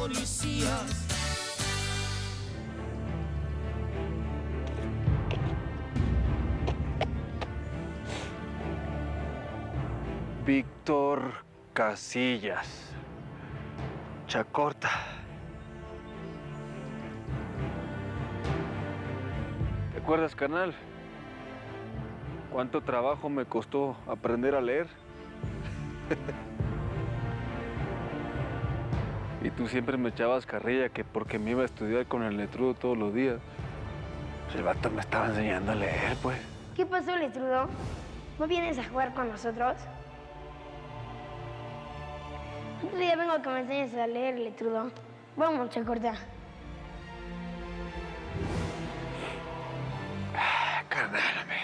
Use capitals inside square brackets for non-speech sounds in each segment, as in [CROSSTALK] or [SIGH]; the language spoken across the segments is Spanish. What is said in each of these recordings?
policías. Víctor Casillas. Chacorta. ¿Te acuerdas, carnal? ¿Cuánto trabajo me costó aprender a leer? [LAUGHS] y tú siempre me echabas carrilla que porque me iba a estudiar con el letrudo todos los días. Pues el vato me estaba enseñando a leer, pues. ¿Qué pasó, Letrudo? ¿No vienes a jugar con nosotros? Otro día vengo a que me enseñes a leer, Letrudo. Vamos, Chacorta. Ah, carnal, hombre.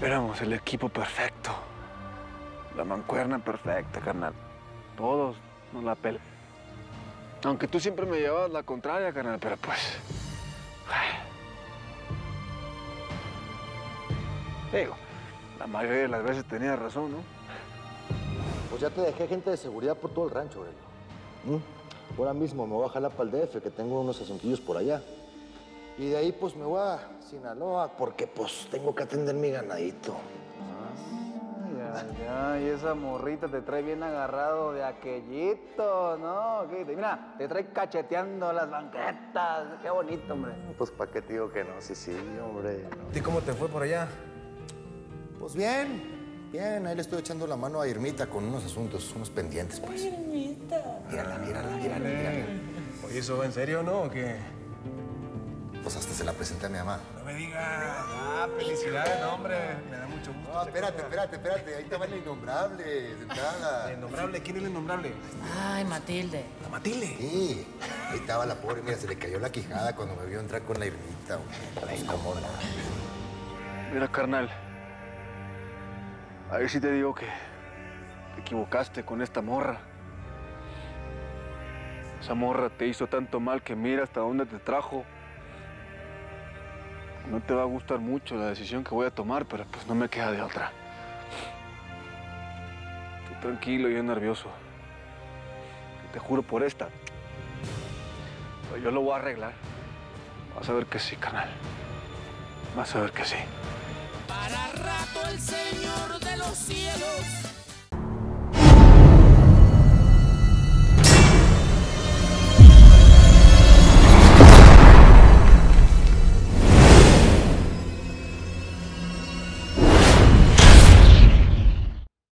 Éramos el equipo perfecto. La mancuerna perfecta, carnal. Nos la pelan. Aunque tú siempre me llevabas la contraria, carnal, pero pues... [SIGHS] Digo, la mayoría de las veces tenía razón, ¿no? Pues ya te dejé gente de seguridad por todo el rancho, Aurelio. ¿Mm? Ahora mismo me voy a jalar para el DF, que tengo unos asuntillos por allá. Y de ahí pues me voy a Sinaloa, porque pues tengo que atender mi ganadito. Ya, y esa morrita te trae bien agarrado de aquellito, ¿no? Mira, te trae cacheteando las banquetas. Qué bonito, hombre. Pues para qué te digo que no, sí, sí, hombre. ¿Y cómo te fue por allá? Pues bien, bien, ahí le estoy echando la mano a Irmita con unos asuntos, unos pendientes, pues. Irmita. Mírala, mírala, mírala, mírala. Oye, ¿eso en serio, no? ¿O qué? Pues hasta se la presenté a mi mamá. No me digas. Ah, felicidades, no, hombre. Me da mucho gusto. No, espérate, espérate, espérate. Ahí estaba la innombrable, sentada. [LAUGHS] ¿El innombrable? ¿Quién es el innombrable? Ay, Matilde. La Matilde. Sí, ahí estaba la pobre, mira, se le cayó la quijada cuando me vio entrar con la Irmita, güey. La incómoda. Mira, carnal. A ver si te digo que te equivocaste con esta morra. Esa morra te hizo tanto mal que mira hasta dónde te trajo. No te va a gustar mucho la decisión que voy a tomar, pero pues no me queda de otra. Tú tranquilo y yo nervioso. Te juro por esta. Pero yo lo voy a arreglar. Vas a ver que sí, carnal. Vas a ver que sí. Para rato el Señor